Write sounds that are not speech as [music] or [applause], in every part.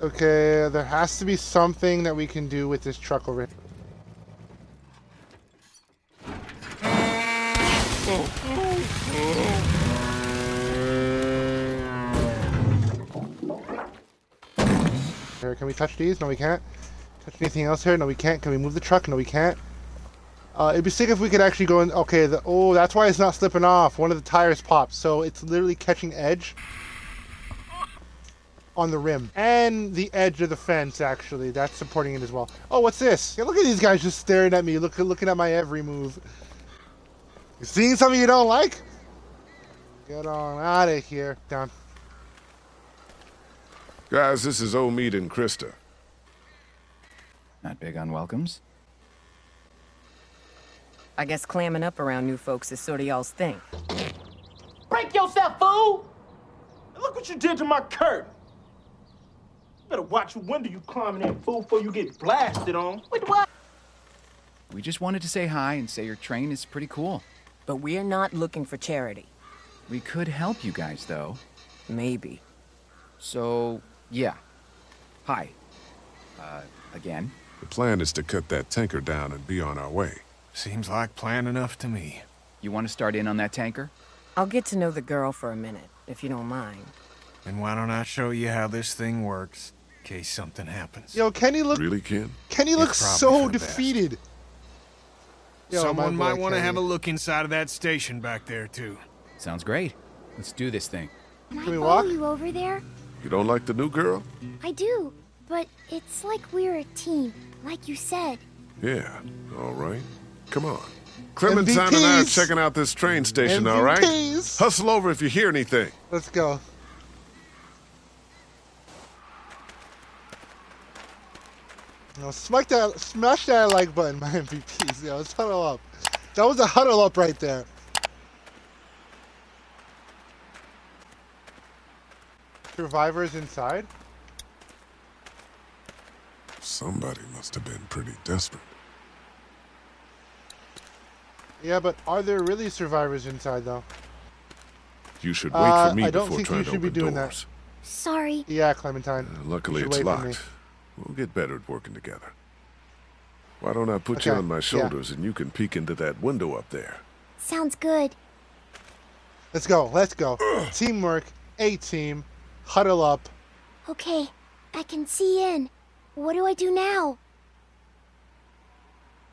Okay, there has to be something that we can do with this truck over here. Here, can we touch these? No, we can't. Touch anything else here? No, we can't. Can we move the truck? No, we can't. Uh, it'd be sick if we could actually go in. Okay, the, oh, that's why it's not slipping off. One of the tires popped, so it's literally catching edge on the rim and the edge of the fence. Actually, that's supporting it as well. Oh, what's this? Yeah, look at these guys just staring at me, look, looking at my every move. You seeing something you don't like? Get on out of here. Down. Guys, this is Omid and Christa. Not big on welcomes. I guess clamming up around new folks is sort of y'all's thing. Break yourself, fool! Look what you did to my curtain. Better watch your window, you climbing that fool, before you get blasted on. Wait, what? We just wanted to say hi and say your train is pretty cool. But we're not looking for charity. We could help you guys, though. Maybe. So, yeah. Hi. Uh, again. The plan is to cut that tanker down and be on our way. Seems like plan enough to me. You want to start in on that tanker? I'll get to know the girl for a minute, if you don't mind. Then why don't I show you how this thing works, in case something happens? Yo, Kenny look. Really, Ken? Kenny It's looks so for the best. defeated. Yo, Someone boy might want to have a look inside of that station back there, too. Sounds great. Let's do this thing. Can I Can we walk? you over there? You don't like the new girl? I do, but it's like we're a team, like you said. Yeah, all right. Come on. Clementine and I are checking out this train station, all right? Hustle over if you hear anything. Let's go. No, smack that, smash that like button, my [laughs] MVPs. Yo, let's huddle up. That was a huddle up right there. Survivors inside? Somebody must have been pretty desperate. Yeah, but are there really survivors inside though? You should wait Uh, for me I don't before think you trying to should be open doing that. doors. Sorry. Yeah, Clementine. Uh, luckily, it's wait for me. locked. We'll get better at working together. Why don't I put you on my yeah. shoulders and you can peek into that window up there? Sounds good. Let's go. Let's go. Teamwork. A team. Huddle up. Okay, I can see in. What do I do now?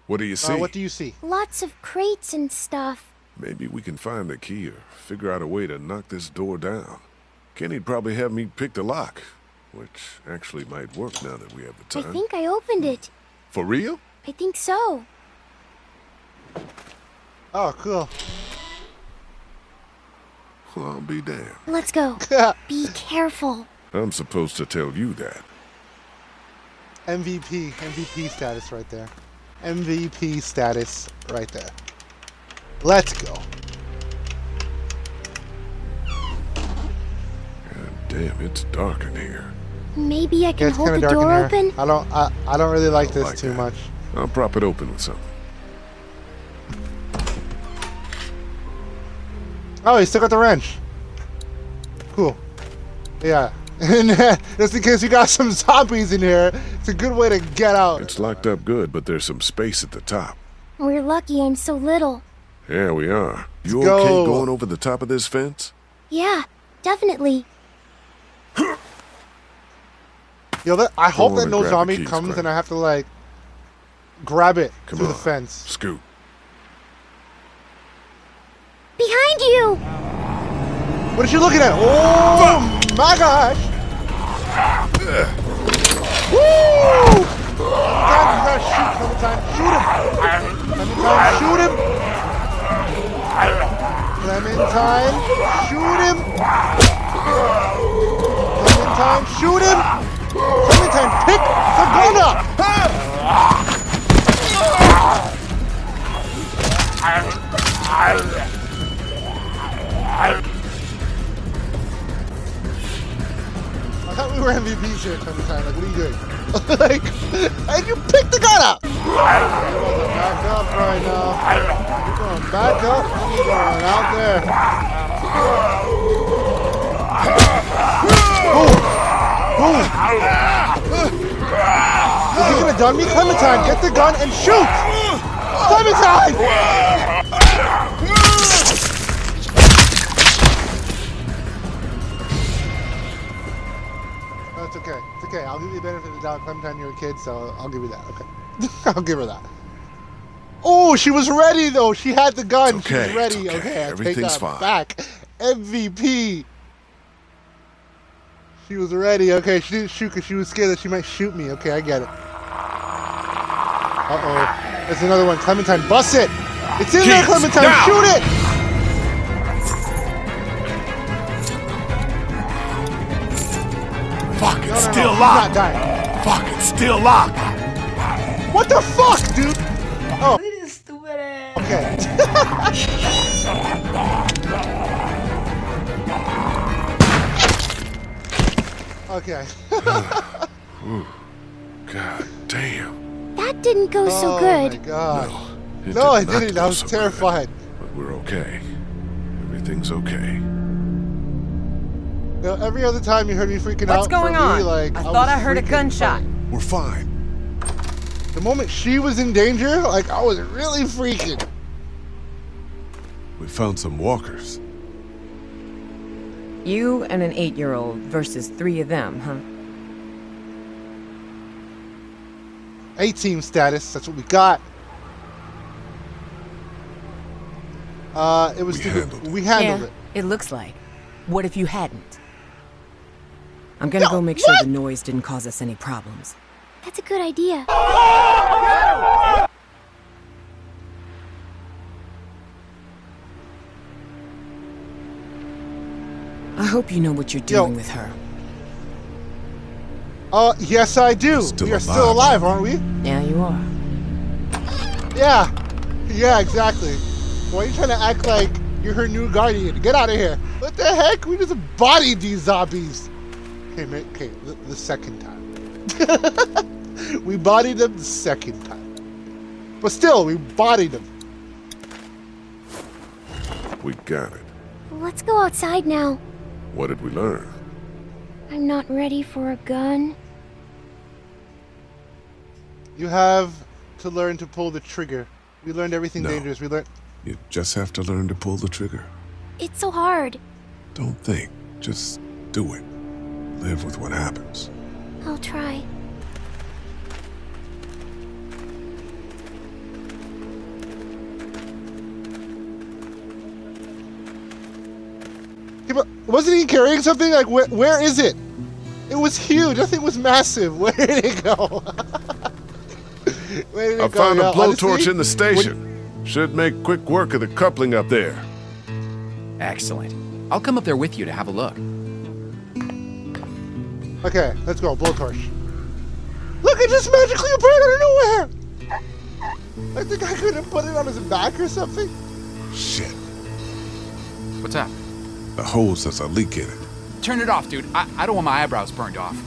What do you see? Uh, what do you see? Lots of crates and stuff. Maybe we can find the key or figure out a way to knock this door down. Kenny'd probably have me pick the lock, which actually might work now that we have the time. I think I opened it. For real? I think so. Oh, cool. Well, I'll be damned. Let's go. [laughs] Be careful. I'm supposed to tell you that. MVP. MVP status right there. MVP status right there. Let's go. God damn, it's dark in here. Maybe I can it's hold the door open. I don't. I, I don't really like I this like too that. much. I'll prop it open with something. Oh, he still got the wrench. Cool. Yeah. And uh, just in case you got some zombies in here, it's a good way to get out. It's locked up good, but there's some space at the top. We're lucky I'm so little. Yeah, we are. You Let's okay go. going over the top of this fence? Yeah, definitely. Yo, that, I hope on that no zombie keys, comes Clem. and I have to like grab it Come through on. the fence. Scoot. Behind you! What she looking at? Oh my gosh! Woo! God, you gotta shoot Clementine. Shoot him! Clementine, shoot him! Clementine, shoot him! Clementine, shoot him! Clementine, pick the gun up! I thought we were MVPs here, Clementine. Like, what are you doing? [laughs] like, and you picked the gun up. Back up right now. You're going back up. You're going out there. Boom. Boom. Is he gonna gun me? Clementine, get the gun and shoot! Clementine! I'll give you the benefit of the doubt. Clementine, you're a kid, so I'll give you that. Okay. [laughs] I'll give her that. Oh, she was ready though. She had the gun. It's she was okay, ready. okay. Okay, Everything's fine. back. MVP. She was ready. Okay, she didn't shoot because she was scared that she might shoot me. Okay, I get it. Uh oh. There's another one. Clementine, bust it. It's in there, Clementine. now. Shoot it. Still locked. not dying. Fuck, it's still locked. What the fuck, dude? Oh. Okay. okay. [laughs] God damn. That didn't go so oh good. my god. It No, I did not didn't. I was so terrified. good, but we're okay. Everything's okay. You know, every other time you heard me freaking What's out going for me, on? like I was thought I heard a gunshot. fine. We're fine. The moment she was in danger, like I was really freaking. We found some walkers. You and an eight-year-old versus three of them, huh? A team status. That's what we got. Uh, it was We handled it. we handled yeah, it. it looks like. What if you hadn't? I'm gonna No, go make sure what? the noise didn't cause us any problems. That's a good idea. I hope you know what you're Yo. doing with her. Uh, yes, I do. Still we are still alive, alive, aren't we? Yeah, you are. Yeah. Yeah, exactly. Why are you trying to act like you're her new guardian? Get out of here. What the heck? We just bodied these zombies. Okay, mate. Okay, the, the second time. [laughs] we bodied them the second time. But still, we bodied them. We got it. Let's go outside now. What did we learn? I'm not ready for a gun. You have to learn to pull the trigger. We learned everything No. dangerous. We learned. You just have to learn to pull the trigger. It's so hard. Don't think. Just do it. Live with what happens. I'll try. Yeah, but wasn't he carrying something? Like, where, where is it? It was huge. That thing was massive. [laughs] Where did it go? [laughs] where did it I go? found a blowtorch in the station. Should make quick work of the coupling up there. Excellent. I'll come up there with you to have a look. Okay, let's go. Blowtorch. Look, it just magically appeared out of nowhere. I think I could have put it on his back or something. Shit. What's up? The hose has a leak in it. Turn it off, dude. I, I don't want my eyebrows burned off.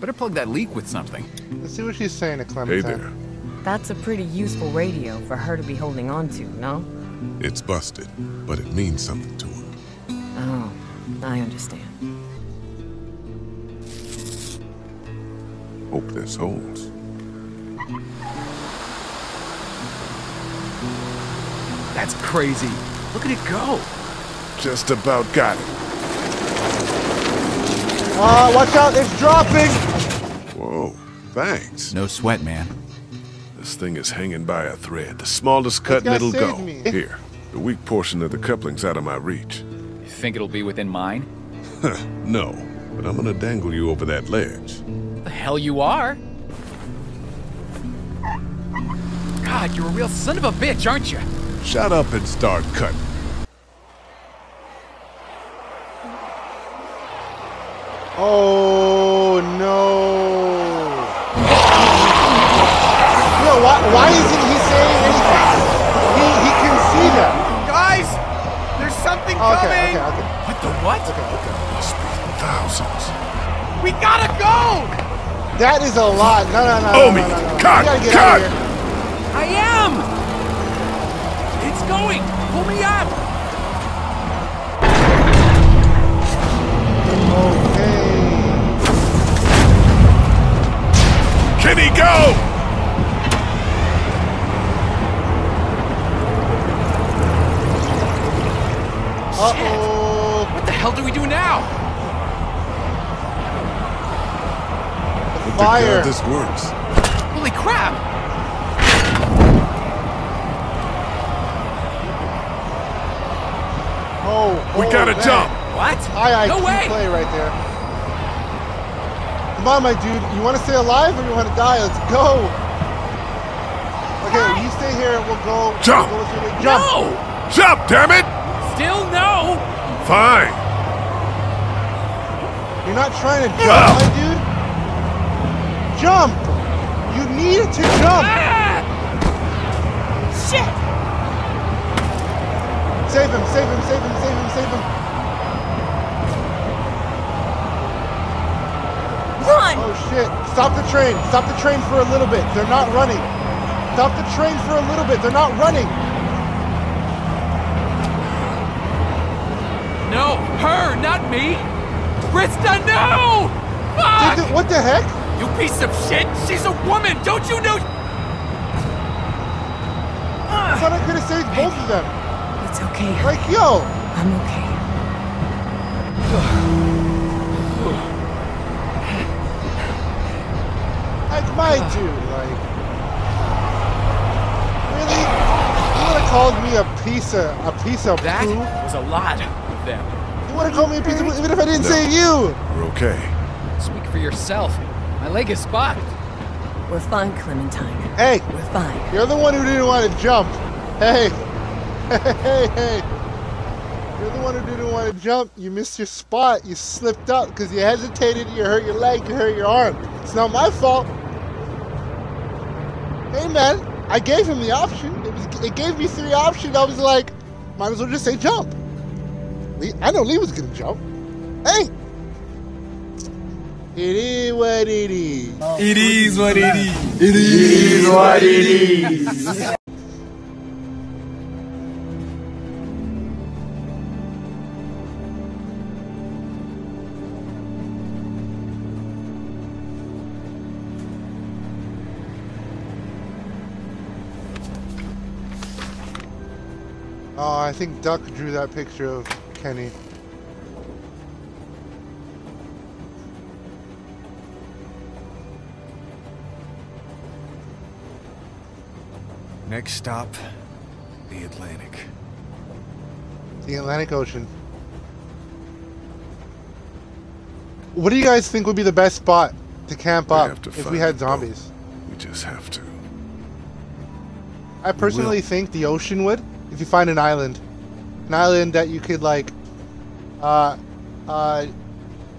Better plug that leak with something. Let's see what she's saying to Hey there. That's a pretty useful radio for her to be holding on to, no? It's busted, but it means something to her. Oh, I understand. Hope this holds. That's crazy. Look at it go. Just about got it. Uh, watch out, it's dropping. Whoa. Thanks. No sweat, man. This thing is hanging by a thread. The smallest cut and it'll go. me. Here. The weak portion of the coupling's out of my reach. You think it'll be within mine? [laughs] No, but I'm gonna dangle you over that ledge. The hell you are? God, you're a real son of a bitch, aren't you? Shut up and start cutting. Oh no. Yo, why, why isn't he saying anything? He, he can see them. Guys, there's something Okay, coming. okay, okay. What the what? Okay, okay. thousands. We gotta go! That is a lot. No, no, no. Omi, no, no, no, no. cut, gotta get cut. out of here. I am! It's going! Pull me up! Come on, my dude. You want to stay alive or you want to die? Let's go. Okay, you stay here. We'll go. Jump. We'll go Jump. No! Jump, damn it! Still no! Fine. You're not trying to Ugh. jump, my dude. Jump. You need to jump. Ah! Shit! Save him. Save him. Save him. Save him. Save him. Oh shit. Stop the train. Stop the train for a little bit. They're not running. Stop the train for a little bit. They're not running. No, her, not me! Christa, no! Fuck! Dude, what the heck? You piece of shit! She's a woman! Don't you know? I thought I could have saved both of them. It's okay. Like, yo. I'm okay. My dude, like really? You would have called me a piece of a piece of That poo? was a lot of them. You would have called me a piece of poo even if I didn't say you. We're okay. Speak for yourself. My leg is spotted. We're fine, Clementine. Hey, We're fine. you're the one who didn't want to jump. Hey, hey, [laughs] hey, hey. You're the one who didn't want to jump. You missed your spot. You slipped up because you hesitated. You hurt your leg. You hurt your arm. It's not my fault. Hey, man. I gave him the option. It was. It gave me three options. I was like, might as well just say jump. Lee, I know Lee was gonna jump. Hey. It is what it is. It is what it is. Oh, [laughs] I think Duck drew that picture of Kenny. Next stop, the Atlantic. The Atlantic Ocean. What do you guys think would be the best spot to camp We up to if we had the boat. zombies? We just have to. I personally think the ocean would, if you find an island. An island that you could like uh uh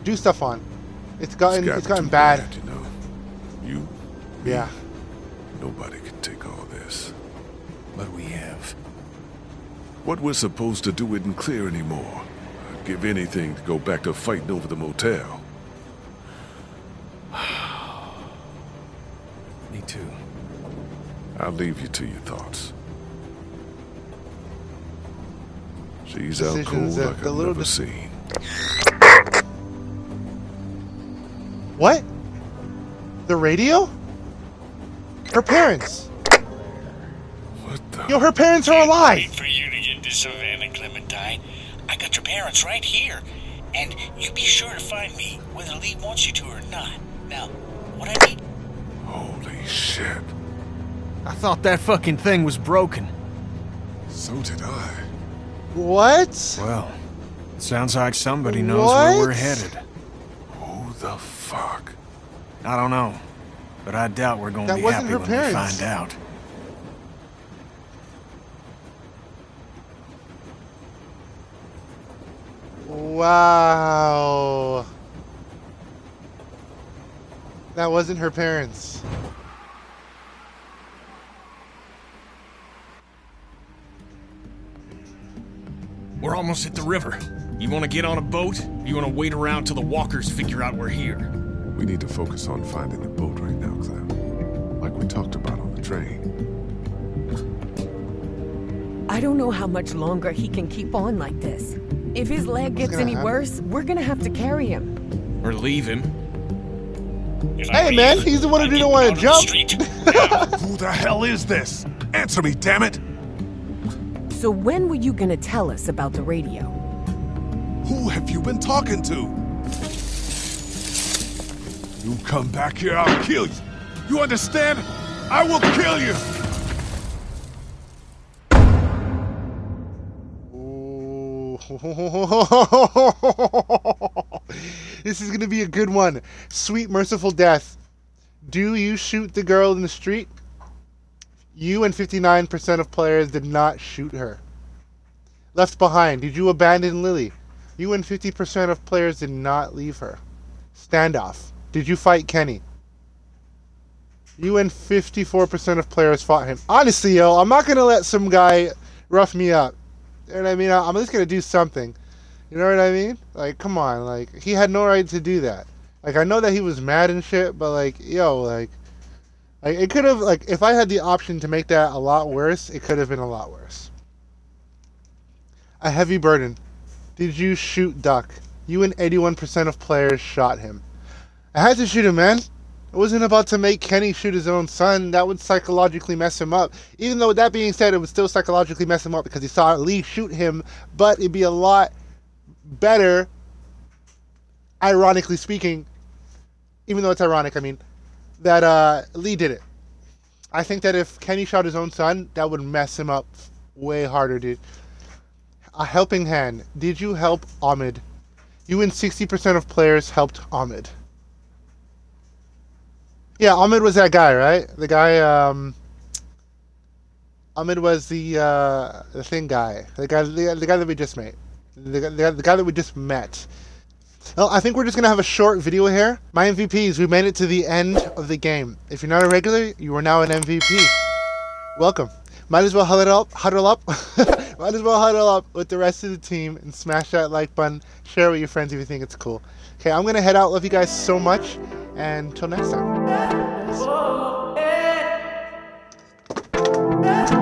do stuff on. It's gotten gotten it's gotten too bad. you know. You, Yeah. nobody can take all this. But we have. What we're supposed to do isn't clear anymore. I'd give anything to go back to fighting over the motel. [sighs] Me too. I'll leave you to your thoughts. She's out cold that like the I've little never seen. What? The radio? Her parents. What the? Yo, her parents are alive. Wait for you to get to Savannah, Clementine. I got your parents right here. And you be sure to find me, whether Lee wants you to or not. Now, what I need Holy shit. I thought that fucking thing was broken. So did I. What? Well, sounds like somebody knows where we're headed. Who the fuck? I don't know, but I doubt we're going to That be happy when parents. we find out. Wow. That wasn't her parents. We're almost at the river. You want to get on a boat? Or you want to wait around till the walkers figure out we're here? We need to focus on finding the boat right now, Clem. Like we talked about on the train. I don't know how much longer he can keep on like this. If his leg gets any happen? worse, we're gonna have to carry him. Or leave him? Hey, man, he's the one who didn't wanna out of the jump. [laughs] Who the hell is this? Answer me, damn it! So when were you gonna tell us about the radio? Who have you been talking to? You come back here, I'll kill you. You understand? I will kill you! [laughs] This is gonna be a good one. Sweet merciful death. Do you shoot the girl in the street? You and 59% of players did not shoot her. Left behind. Did you abandon Lilly? You and 50% of players did not leave her. Standoff. Did you fight Kenny? You and 54% of players fought him. Honestly, yo, I'm not gonna let some guy rough me up. You know what I mean? I'm just gonna do something. You know what I mean? Like, come on, like he had no right to do that. Like, I know that he was mad and shit, but like, yo, like, like it could have, like, if I had the option to make that a lot worse, it could have been a lot worse. A heavy burden. Did you shoot Duck? You and 81% of players shot him. I had to shoot him, man. I wasn't about to make Kenny shoot his own son. That would psychologically mess him up. Even though, with that being said, it would still psychologically mess him up because he saw Lee shoot him. But it'd be a lot better, ironically speaking, even though it's ironic, I mean, that uh, Lee did it. I think that if Kenny shot his own son, that would mess him up way harder, dude. A helping hand. Did you help Ahmed? You and 60% of players helped Ahmed. Yeah, Ahmed was that guy, right? The guy, um... Ahmed was the, uh, the thing guy. The guy, the, the guy that we just met. The, the, the guy that we just met. Well, I think we're just going to have a short video here. My MVPs, we made it to the end of the game. If you're not a regular, you are now an MVP. Welcome. Might as well huddle up, huddle up. [laughs] Might as well huddle up with the rest of the team and smash that like button. Share with your friends if you think it's cool. Okay, I'm going to head out. Love you guys so much. And until next time. Peace.